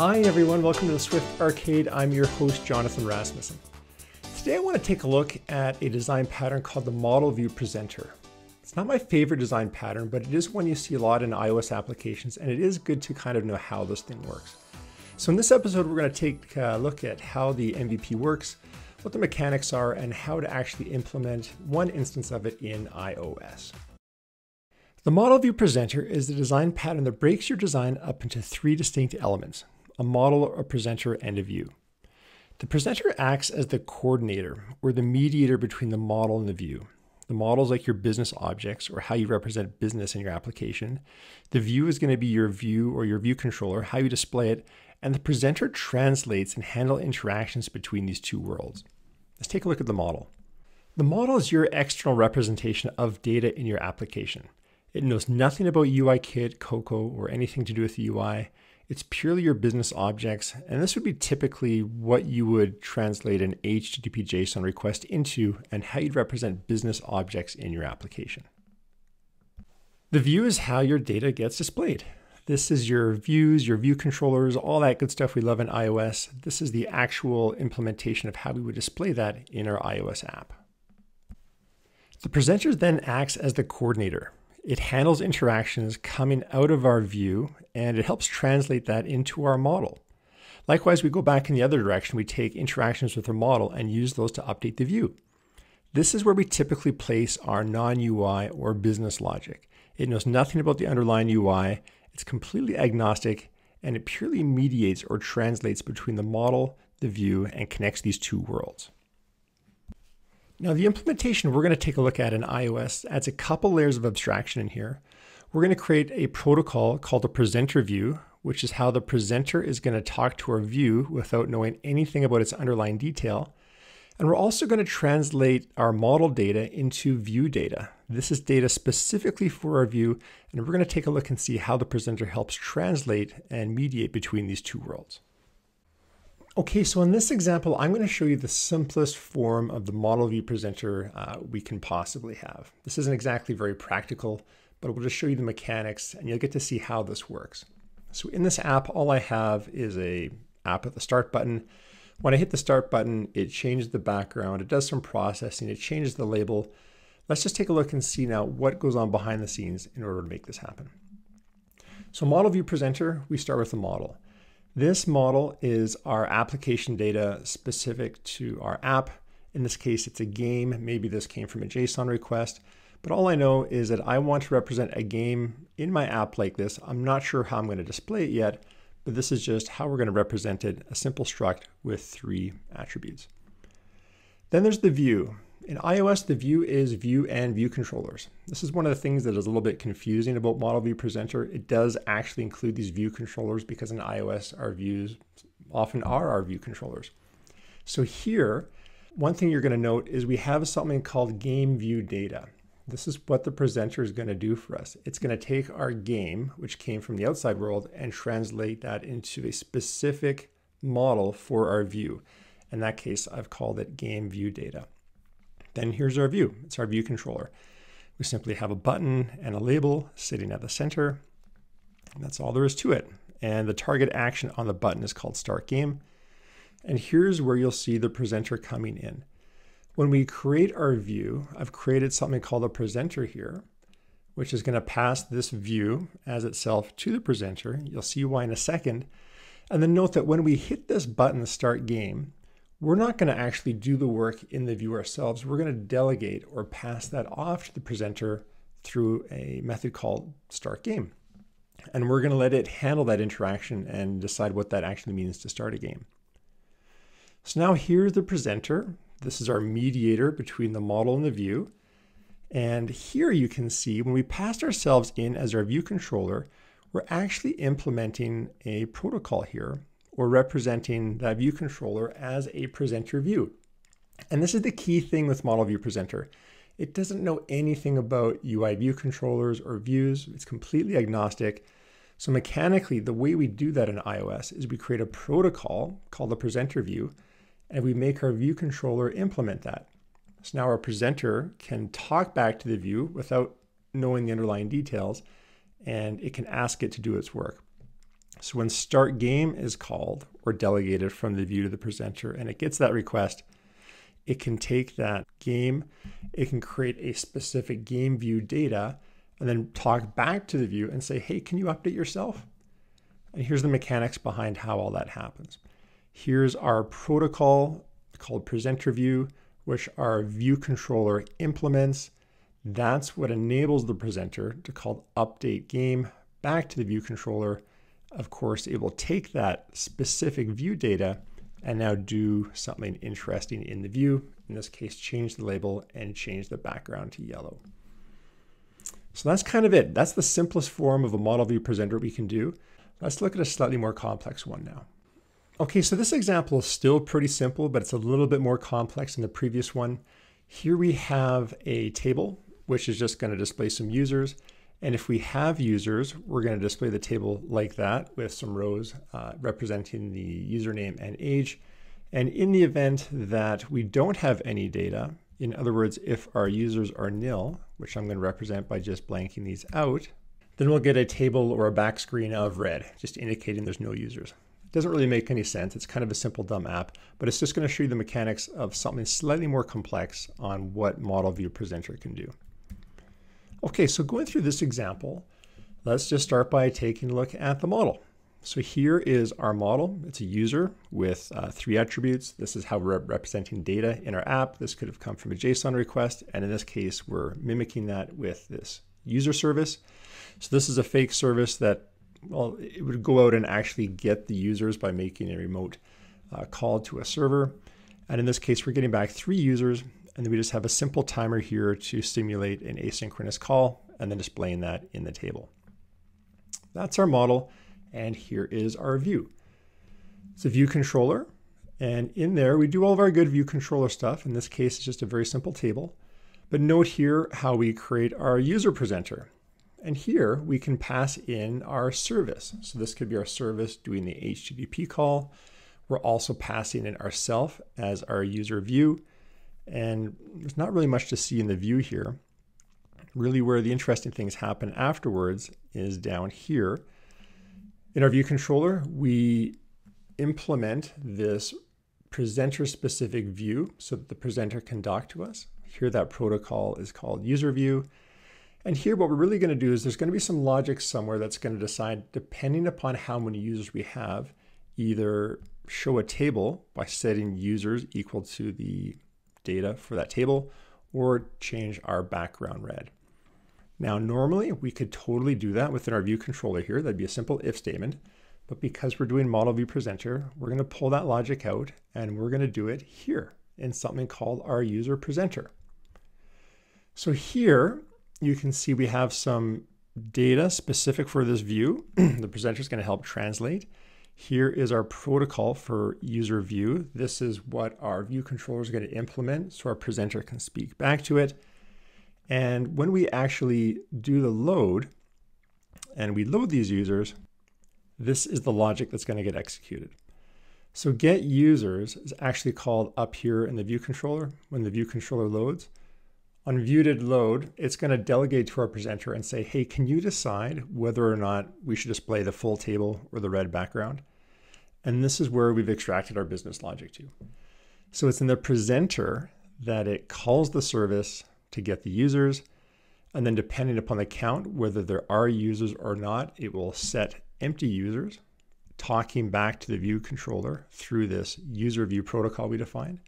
Hi everyone, welcome to the Swift Arcade. I'm your host, Jonathan Rasmusson. Today I want to take a look at a design pattern called the Model View Presenter. It's not my favorite design pattern, but it is one you see a lot in iOS applications, and it is good to kind of know how this thing works. So in this episode, we're going to take a look at how the MVP works, what the mechanics are, and how to actually implement one instance of it in iOS. The Model View Presenter is the design pattern that breaks your design up into three distinct elements, a model, a presenter, and a view. The presenter acts as the coordinator or the mediator between the model and the view. The model is like your business objects or how you represent business in your application. The view is going to be your view or your view controller, how you display it, and the presenter translates and handles interactions between these two worlds. Let's take a look at the model. The model is your external representation of data in your application. It knows nothing about UIKit, Cocoa, or anything to do with the UI. It's purely your business objects, and this would be typically what you would translate an HTTP JSON request into and how you'd represent business objects in your application. The view is how your data gets displayed. This is your views, your view controllers, all that good stuff we love in iOS. This is the actual implementation of how we would display that in our iOS app. The presenter then acts as the coordinator. It handles interactions coming out of our view and it helps translate that into our model. Likewise, we go back in the other direction. We take interactions with our model and use those to update the view. This is where we typically place our non UI or business logic. It knows nothing about the underlying UI, it's completely agnostic, and it purely mediates or translates between the model, the view, and connects these two worlds. Now, the implementation we're going to take a look at in iOS adds a couple layers of abstraction in here. We're going to create a protocol called a presenter view, which is how the presenter is going to talk to our view without knowing anything about its underlying detail. And we're also going to translate our model data into view data. This is data specifically for our view, and we're going to take a look and see how the presenter helps translate and mediate between these two worlds. Okay, so in this example, I'm going to show you the simplest form of the model view presenter uh, we can possibly have. This isn't exactly very practical, but we'll just show you the mechanics and you'll get to see how this works. So in this app, all I have is a app at the start button. When I hit the start button, it changes the background, it does some processing, it changes the label. Let's just take a look and see now what goes on behind the scenes in order to make this happen. So model view presenter, we start with the model. This model is our application data specific to our app. In this case, it's a game. Maybe this came from a JSON request. But all I know is that I want to represent a game in my app like this. I'm not sure how I'm going to display it yet, but this is just how we're going to represent it, a simple struct with three attributes. Then there's the view. In iOS, the view is view and view controllers. This is one of the things that is a little bit confusing about Model View Presenter. It does actually include these view controllers because in iOS, our views often are our view controllers. So here, one thing you're going to note is we have something called game view data. This is what the presenter is going to do for us. It's going to take our game, which came from the outside world, and translate that into a specific model for our view. In that case, I've called it game view data. Then here's our view. It's our view controller. We simply have a button and a label sitting at the center. And that's all there is to it. And the target action on the button is called Start Game. And here's where you'll see the presenter coming in. When we create our view, I've created something called a presenter here, which is going to pass this view as itself to the presenter. You'll see why in a second. And then note that when we hit this button, Start Game, we're not going to actually do the work in the view ourselves. We're going to delegate or pass that off to the presenter through a method called start game. And we're going to let it handle that interaction and decide what that actually means to start a game. So now here's the presenter. This is our mediator between the model and the view. And here you can see when we passed ourselves in as our view controller, we're actually implementing a protocol here we're representing that view controller as a presenter view. And this is the key thing with Model View Presenter. It doesn't know anything about UI view controllers or views. It's completely agnostic. So mechanically, the way we do that in iOS is we create a protocol called the presenter view, and we make our view controller implement that. So now our presenter can talk back to the view without knowing the underlying details, and it can ask it to do its work. So when start game is called or delegated from the view to the presenter and it gets that request, it can take that game, it can create a specific game view data and then talk back to the view and say, hey, can you update yourself? And here's the mechanics behind how all that happens. Here's our protocol called presenter view, which our view controller implements. That's what enables the presenter to call update game back to the view controller. Of course, it will take that specific view data and now do something interesting in the view. In this case, change the label and change the background to yellow. So that's kind of it. That's the simplest form of a model view presenter we can do. Let's look at a slightly more complex one now. Okay, so this example is still pretty simple, but it's a little bit more complex than the previous one. Here we have a table, which is just going to display some users. And if we have users, we're going to display the table like that with some rows uh, representing the username and age. And in the event that we don't have any data, in other words, if our users are nil, which I'm going to represent by just blanking these out, then we'll get a table or a back screen of red, just indicating there's no users. It doesn't really make any sense. It's kind of a simple dumb app, but it's just going to show you the mechanics of something slightly more complex on what Model View Presenter can do. Okay, so going through this example, let's just start by taking a look at the model. So here is our model. It's a user with uh, three attributes. This is how we're representing data in our app. This could have come from a JSON request. And in this case, we're mimicking that with this user service. So this is a fake service that, well, it would go out and actually get the users by making a remote uh, call to a server. And in this case, we're getting back three users. And then we just have a simple timer here to simulate an asynchronous call and then displaying that in the table. That's our model. And here is our view. It's a view controller. And in there, we do all of our good view controller stuff. In this case, it's just a very simple table. But note here how we create our user presenter. And here we can pass in our service. So this could be our service doing the HTTP call. We're also passing in ourself as our user view. And there's not really much to see in the view here. Really where the interesting things happen afterwards is down here. In our view controller, we implement this presenter specific view so that the presenter can dock to us. Here that protocol is called user view. And here what we're really going to do is there's going to be some logic somewhere that's going to decide, depending upon how many users we have, either show a table by setting users equal to the data for that table, or change our background red. Now, normally we could totally do that within our view controller here. That'd be a simple if statement. But because we're doing model view presenter, we're going to pull that logic out and we're going to do it here in something called our user presenter. So here you can see we have some data specific for this view. the presenter is going to help translate. Here is our protocol for user view. This is what our view controller is going to implement so our presenter can speak back to it. And when we actually do the load and we load these users, this is the logic that's going to get executed. So get users is actually called up here in the view controller when the view controller loads. On load, it's going to delegate to our presenter and say, hey, can you decide whether or not we should display the full table or the red background? And this is where we've extracted our business logic to. So it's in the presenter that it calls the service to get the users. And then depending upon the count, whether there are users or not, it will set empty users, talking back to the view controller through this user view protocol we defined.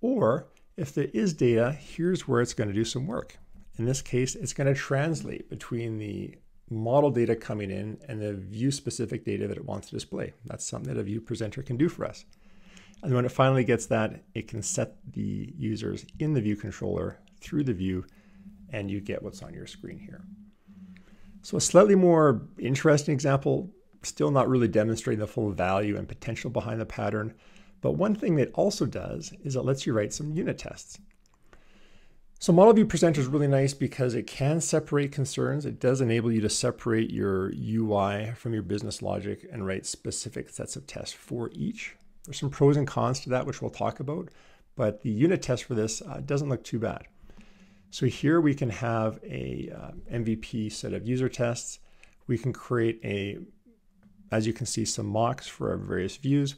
Or if there is data, here's where it's going to do some work. In this case, it's going to translate between the model data coming in and the view specific data that it wants to display. That's something that a view presenter can do for us. And when it finally gets that, it can set the users in the view controller through the view and you get what's on your screen here. So a slightly more interesting example, still not really demonstrating the full value and potential behind the pattern, but one thing that also does is it lets you write some unit tests. So Model View Presenter is really nice because it can separate concerns. It does enable you to separate your UI from your business logic and write specific sets of tests for each. There's some pros and cons to that, which we'll talk about, but the unit test for this uh, doesn't look too bad. So here we can have a uh, MVP set of user tests. We can create a as you can see, some mocks for our various views.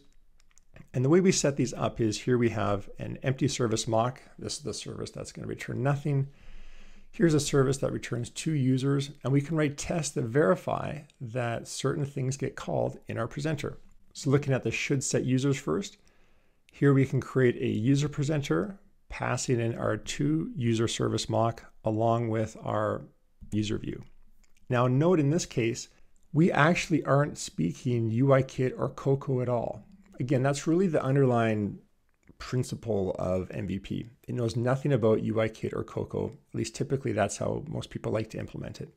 And the way we set these up is here we have an empty service mock. This is the service that's going to return nothing. Here's a service that returns two users, and we can write tests that verify that certain things get called in our presenter. So looking at the should set users first, here we can create a user presenter, passing in our two user service mock along with our user view. Now note in this case, we actually aren't speaking UIKit or Cocoa at all. Again, that's really the underlying principle of MVP. It knows nothing about UIKit or Cocoa. At least typically that's how most people like to implement it.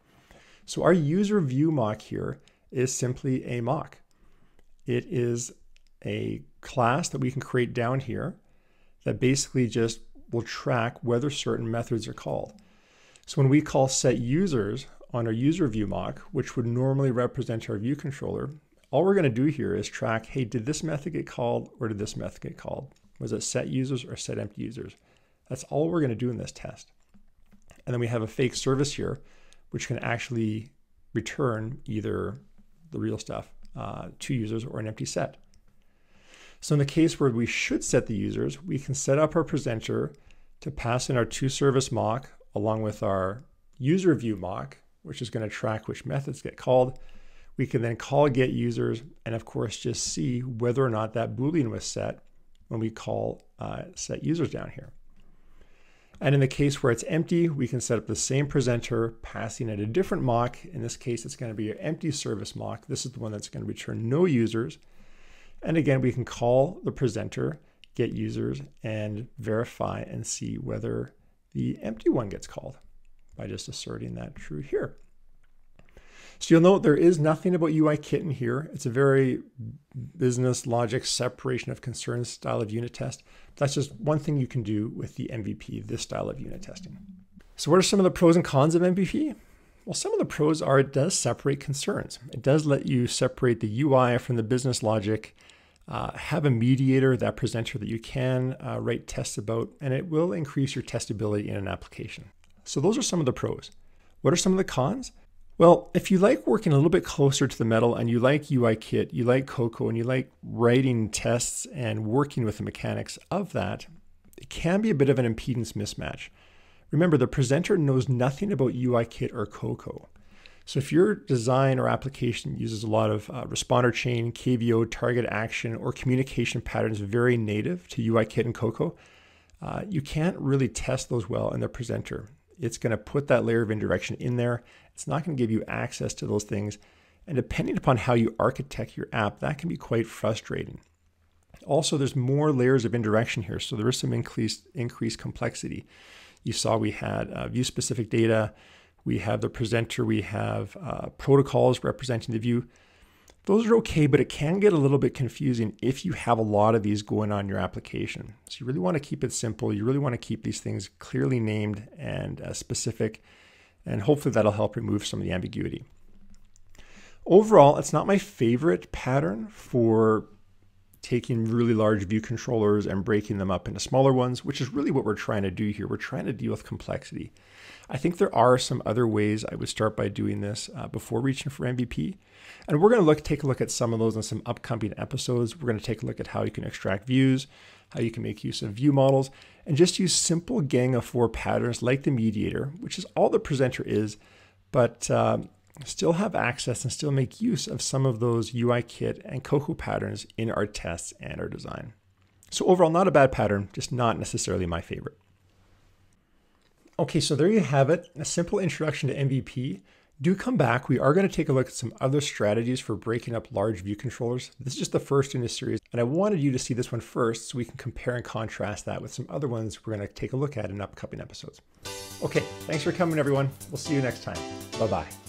So our user view mock here is simply a mock. It is a class that we can create down here that basically just will track whether certain methods are called. So when we call set users on our user view mock, which would normally represent our view controller, all we're going to do here is track, hey, did this method get called or did this method get called? Was it set users or set empty users? That's all we're going two do in this test. And then we have a fake service here, which can actually return either the real stuff uh, to users or an empty set. So in the case where we should set the users, we can set up our presenter to pass in our two service mock along with our user view mock, which is going to track which methods get called. We can then call get users and of course just see whether or not that Boolean was set when we call uh, set users down here. And in the case where it's empty, we can set up the same presenter passing it a different mock. In this case, it's going to be an empty service mock. This is the one that's going to return no users. And again, we can call the presenter, get users, and verify and see whether the empty one gets called by just asserting that true here. So you'll note there is nothing about UIKit in here. It's a very business logic separation of concerns style of unit test. That's just one thing you can do with the MVP, this style of unit testing. So what are some of the pros and cons of MVP? Well, some of the pros are it does separate concerns. It does let you separate the UI from the business logic, uh, have a mediator, that presenter that you can uh, write tests about, and it will increase your testability in an application. So those are some of the pros. What are some of the cons? Well, if you like working a little bit closer to the metal and you like UIKit, you like Cocoa, and you like writing tests and working with the mechanics of that, it can be a bit of an impedance mismatch. Remember, the presenter knows nothing about UIKit or Cocoa. So if your design or application uses a lot of uh, responder chain, KVO, target action, or communication patterns very native to UIKit and Cocoa, uh, you can't really test those well in the presenter. It's going to put that layer of indirection in there. It's not going to give you access to those things. And depending upon how you architect your app, that can be quite frustrating. Also, there's more layers of indirection here, so there is some increased, increased complexity. You saw we had uh, view specific data, we have the presenter, we have uh, protocols representing the view. Those are okay, but it can get a little bit confusing if you have a lot of these going on in your application. So you really want to keep it simple. You really want to keep these things clearly named and uh, specific, and hopefully that'll help remove some of the ambiguity. Overall, it's not my favorite pattern for taking really large view controllers and breaking them up into smaller ones, which is really what we're trying to do here. We're trying to deal with complexity. I think there are some other ways I would start by doing this uh, before reaching for MVP. And we're going to look take a look at some of those in some upcoming episodes. We're going to take a look at how you can extract views, how you can make use of view models, and just use simple gang of four patterns like the mediator, which is all the presenter is, but um, still have access and still make use of some of those UIKit and Cocoa patterns in our tests and our design. So overall, not a bad pattern, just not necessarily my favorite. Okay, so there you have it, a simple introduction to MVP. Do come back. We are going to take a look at some other strategies for breaking up large view controllers. This is just the first in this series, and I wanted you to see this one first so we can compare and contrast that with some other ones we're going to take a look at in upcoming episodes. Okay, thanks for coming, everyone. We'll see you next time. Bye-bye.